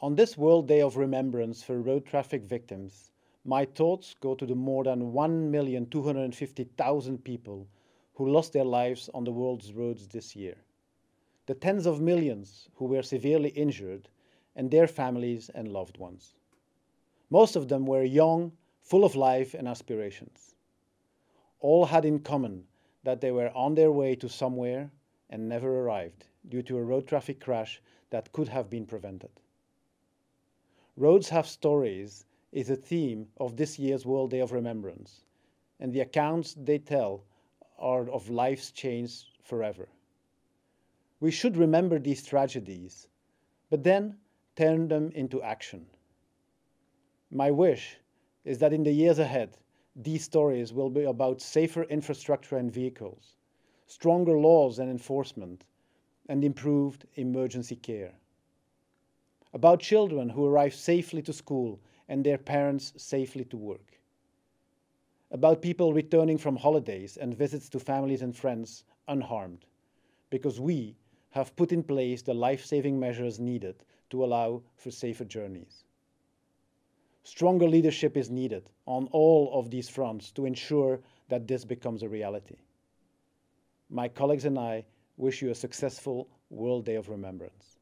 On this World Day of Remembrance for road traffic victims, my thoughts go to the more than 1,250,000 people who lost their lives on the world's roads this year, the tens of millions who were severely injured, and their families and loved ones. Most of them were young, full of life and aspirations. All had in common that they were on their way to somewhere and never arrived due to a road traffic crash that could have been prevented. Roads Have Stories is a theme of this year's World Day of Remembrance, and the accounts they tell are of lives changed forever. We should remember these tragedies, but then turn them into action. My wish is that in the years ahead, these stories will be about safer infrastructure and vehicles, stronger laws and enforcement, and improved emergency care about children who arrive safely to school and their parents safely to work, about people returning from holidays and visits to families and friends unharmed, because we have put in place the life-saving measures needed to allow for safer journeys. Stronger leadership is needed on all of these fronts to ensure that this becomes a reality. My colleagues and I wish you a successful World Day of Remembrance.